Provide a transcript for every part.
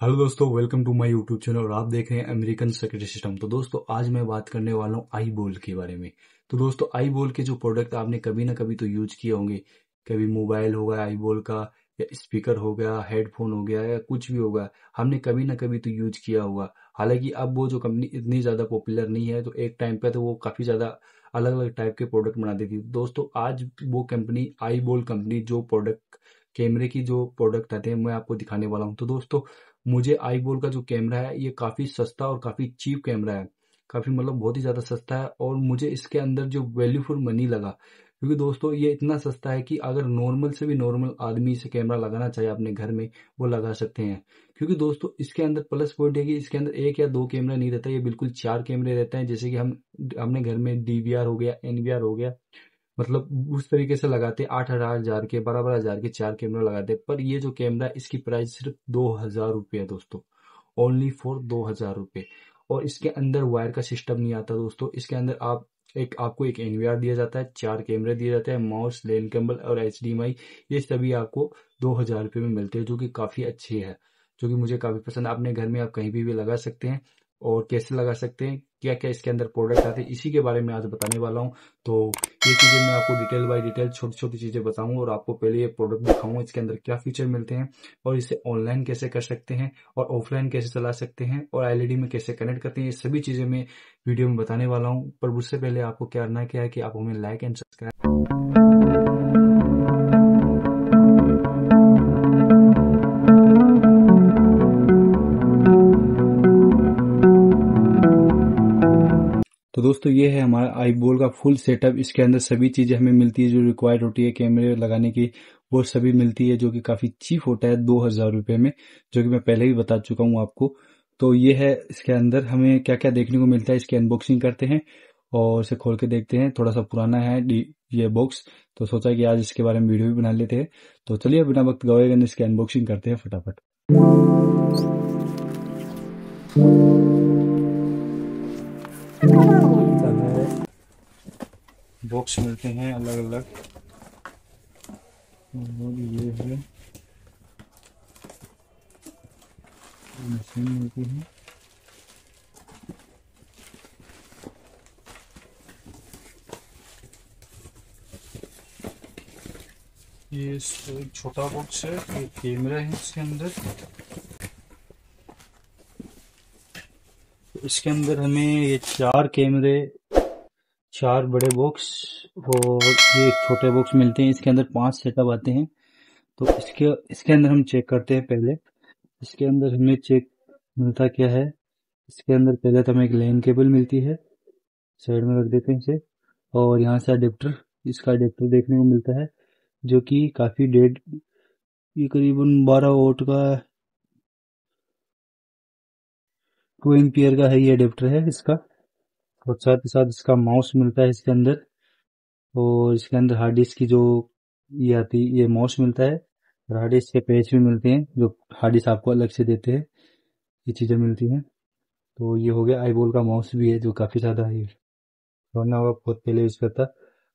Hello दोस्तों, welcome to my YouTube channel और आप देख रहे हैं अमेरिकन सिक्योरिटी सिस्टम तो दोस्तों, आज मैं बात करने वाला हूँ आई बोल के बारे में। तो दोस्तों, आई बोल के जो प्रोडक्ट आपने कभी ना कभी तो यूज़ किए होंगे। कभी मोबाइल होगा आई बोल का, या स्पीकर हो गया हेडफोन हो गया, या कुछ भी होगा हमने कभी ना कभी तो यूज़ किया होगा। हालाँकि अब वो जो कंपनी इतनी ज़्यादा पॉपुलर नहीं है तो एक टाइम पे तो वो काफ़ी ज़्यादा अलग अलग टाइप के प्रोडक्ट बनाती थी। दोस्तों, आज वो कंपनी आई बोल कंपनी जो प्रोडक्ट कैमरे की जो प्रोडक्ट आते हैं, मैं आपको दिखाने वाला हूँ। तो दोस्तों मुझे आई बोल का जो कैमरा है, ये काफ़ी सस्ता और काफ़ी चीप कैमरा है। काफ़ी मतलब बहुत ही ज़्यादा सस्ता है और मुझे इसके अंदर जो वैल्यू फॉर मनी लगा। क्योंकि दोस्तों, ये इतना सस्ता है कि अगर नॉर्मल से भी नॉर्मल आदमी इसे कैमरा लगाना चाहे अपने घर में, वो लगा सकते हैं। क्योंकि दोस्तों, इसके अंदर प्लस पॉइंट है कि इसके अंदर एक या दो कैमरा नहीं रहता, ये बिल्कुल चार कैमरे रहते हैं। जैसे कि हम अपने घर में डीवीआर हो गया एनवीआर हो गया मतलब उस तरीके से लगाते आठ आठ हज़ार के बारह बारह हज़ार के, चार कैमरा लगाते पर ये जो कैमरा इसकी प्राइस सिर्फ़ दो हज़ार रुपये है दोस्तों। ओनली फॉर दो हज़ार रुपये। और इसके अंदर वायर का सिस्टम नहीं आता दोस्तों। इसके अंदर आप एक, आपको एक एनवीआर दिया जाता है, चार कैमरे दिए जाते हैं माउस लेन केबल और एचडीएमआई ये सभी आपको दो हज़ार रुपये में मिलते हैं, जो कि काफ़ी अच्छे है, जो कि मुझे काफ़ी पसंद है। अपने घर में आप कहीं भी भी लगा सकते हैं। और कैसे लगा सकते हैं क्या क्या इसके अंदर प्रोडक्ट आते हैं, इसी के बारे में आज बताने वाला हूँ। तो ये चीज़ें मैं आपको डिटेल बाय डिटेल छोटी छोटी चीज़ें बताऊँ और आपको पहले ये प्रोडक्ट दिखाऊँगा इसके अंदर क्या फीचर मिलते हैं और इसे ऑनलाइन कैसे कर सकते हैं और ऑफलाइन कैसे चला सकते हैं और एलईडी में कैसे कनेक्ट करते हैं, ये सभी चीज़ें मैं वीडियो में बताने वाला हूँ। पर उससे पहले आपको क्या करना क्या है कि आप हमें लाइक एंड सब्सक्राइब दोस्तों, ये है हमारा आई बोल का फुल सेटअप इसके अंदर सभी चीज़ें हमें मिलती है जो रिक्वायर्ड होती है कैमरे लगाने की। वो सभी मिलती है जो कि काफ़ी चीप होता है, दो हज़ार रुपये में, जो कि मैं पहले भी बता चुका हूँ आपको। तो ये है इसके अंदर हमें क्या क्या देखने को मिलता है, इसकी अनबॉक्सिंग करते हैं और इसे खोल के देखते हैं। थोड़ा सा पुराना है ये बॉक्स तो सोचा कि आज इसके बारे में वीडियो भी बना लेते हैं। तो चलिए बिना वक्त गए इसकी अनबॉक्सिंग करते हैं फटाफट। बॉक्स मिलते हैं अलग अलग और ये है। मशीन मिलती है। ये एक छोटा बॉक्स है एक कैमरा है इसके अंदर। इसके अंदर हमें ये चार कैमरे चार बड़े बॉक्स और ये एक छोटे बॉक्स मिलते हैं, इसके अंदर पाँच सेटअप आते हैं। तो इसके इसके अंदर हम चेक करते हैं पहले। इसके अंदर हमें चेक मिलता क्या है? इसके अंदर पहले तो हमें एक लेन केबल मिलती है साइड में रख देते हैं इसे। और यहाँ से अडेप्टर इसका अडेप्टर देखने को मिलता है, जो कि काफ़ी डेड ये करीबन बारह वोट का टू एम्पियर का है ये अडेप्टर है इसका। और साथ ही साथ इसका माउस मिलता है इसके अंदर। और इसके अंदर हार्ड डिस्क की जो ये आती, ये माउस मिलता है। और हार्ड डिस्क के पेज भी मिलते हैं, जो हार्ड डिस्क आपको अलग से देते हैं। ये चीज़ें मिलती हैं। तो ये हो गया आई बोल का माउस भी है, जो काफ़ी ज़्यादा है। वरना होगा बहुत पहले यूज़ करता।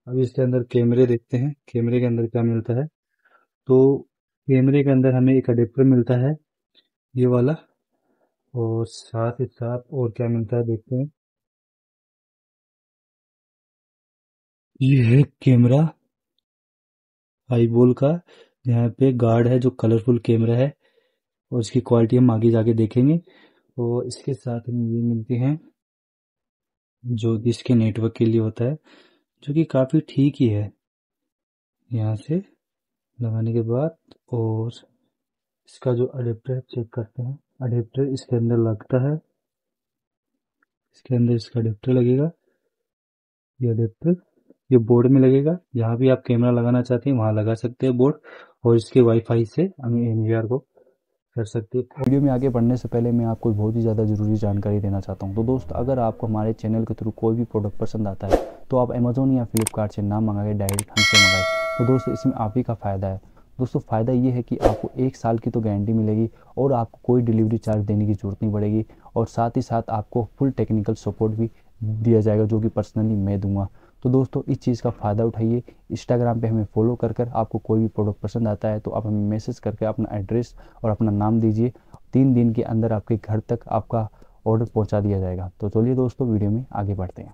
अब इसके अंदर कैमरे देखते हैं। कैमरे के अंदर क्या मिलता है? तो कैमरे के अंदर हमें एक अडेप्टर मिलता है, ये वाला। और साथ ही साथ और क्या मिलता है, देखते हैं। ये है कैमरा आईबोल का, यहाँ पे गार्ड है जो कलरफुल कैमरा है, और इसकी क्वालिटी हम आगे जाके देखेंगे, और इसके साथ में ये मिलते हैं, जो इसके नेटवर्क के लिए होता है, जो कि काफ़ी ठीक ही है। यहाँ से लगाने के बाद, और इसका जो अडेप्टर चेक करते हैं अडेप्टर इसके अंदर लगता है, इसके अंदर इसका अडेप्टर लगेगा, ये अडेप्टर ये बोर्ड में लगेगा। जहाँ भी आप कैमरा लगाना चाहते हैं, वहाँ लगा सकते हैं बोर्ड और इसके वाईफाई से हम एन को कर सकते हैं। वीडियो में आगे बढ़ने से पहले मैं आपको बहुत ही ज़्यादा ज़रूरी जानकारी देना चाहता हूँ। तो दोस्त, अगर आपको हमारे चैनल के थ्रू कोई भी प्रोडक्ट पसंद आता है तो आप अमेजोन या फ्लिपकार्ट से ना मंगा के डायरेक्ट हमसे मंगाए। तो दोस्तों, इसमें आप ही का फ़ायदा है। दोस्तों, फ़ायदा ये है कि आपको एक साल की तो गारंटी मिलेगी और आपको कोई डिलीवरी चार्ज देने की ज़रूरत नहीं पड़ेगी। और साथ ही साथ आपको फुल टेक्निकल सपोर्ट भी दिया जाएगा, जो कि पर्सनली मैं दूँगा। तो दोस्तों, इस चीज़ का फ़ायदा उठाइए। इंस्टाग्राम पे हमें फॉलो कर कर आपको कोई भी प्रोडक्ट पसंद आता है तो आप हमें मैसेज करके अपना एड्रेस और अपना नाम दीजिए। तीन दिन के अंदर आपके घर तक आपका ऑर्डर पहुँचा दिया जाएगा। तो चलिए दोस्तों, वीडियो में आगे बढ़ते हैं।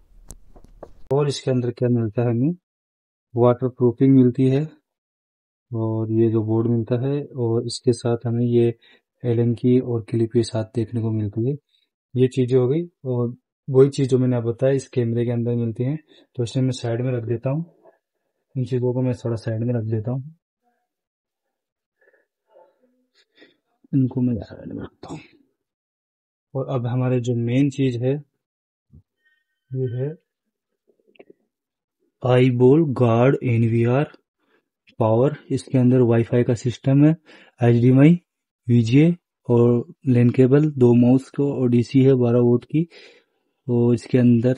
और इसके अंदर क्या मिलता है हमें? वाटर प्रूफिंग मिलती है और ये जो बोर्ड मिलता है और इसके साथ हमें ये एलन की और क्लिप के साथ देखने को मिलती है। ये चीज़ें हो गई और वही चीज़ जो मैंने आप बताया, इस कैमरे के अंदर मिलती है। तो इसे मैं साइड में रख देता हूँ। इन चीज़ों को मैं थोड़ा साइड में रख देता हूँ। इनको मैं साइड में रखता हूँ। और अब हमारे जो मेन चीज़ है, ये है iBall guard NVR power इसके अंदर वाईफाई का सिस्टम है H D M I VGA और लेन केबल दो माउस को और डीसी है, बारह वोट की। और इसके अंदर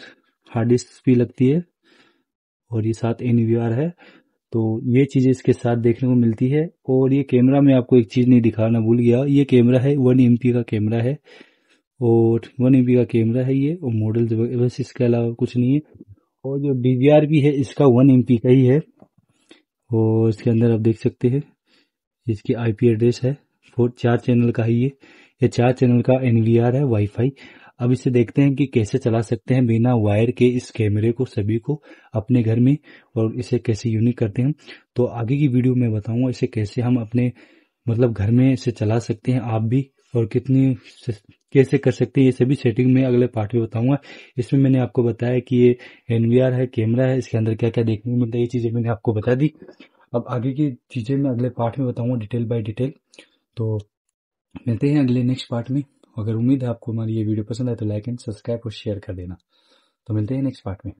हार्ड डिस्क भी लगती है और ये साथ एनवीआर है। तो ये चीज़ें इसके साथ देखने को मिलती है और ये कैमरा में आपको एक चीज़ नहीं दिखाना भूल गया। ये कैमरा है, वन एमपी का कैमरा है और वन एम का कैमरा है ये और मॉडल बस इसके अलावा कुछ नहीं है। और जो डी भी है, इसका वन एम का ही है। और इसके अंदर आप देख सकते हैं, इसकी आईपी एड्रेस है, फोर, चार चैनल का है ये ये चार चैनल का एनवीआर है वाईफाई अब इसे देखते हैं कि कैसे चला सकते हैं बिना वायर के इस कैमरे को, सभी को अपने घर में और इसे कैसे यूनिक करते हैं। तो आगे की वीडियो में बताऊँगा इसे कैसे हम अपने मतलब घर में इसे चला सकते हैं, आप भी और कितनी कैसे कर सकते हैं, ये सभी सेटिंग में अगले पार्ट में बताऊँगा। इसमें मैंने आपको बताया कि ये एनवीआर है कैमरा है, इसके अंदर क्या क्या देखने को मिलता है, ये चीज़ें मैंने आपको बता दी। अब आगे की चीज़ें मैं अगले पार्ट में बताऊँगा डिटेल बाय डिटेल तो मिलते हैं अगले नेक्स्ट पार्ट में। अगर उम्मीद है आपको हमारी ये वीडियो पसंद आए तो लाइक एंड सब्सक्राइब और शेयर कर देना। तो मिलते हैं नेक्स्ट पार्ट में।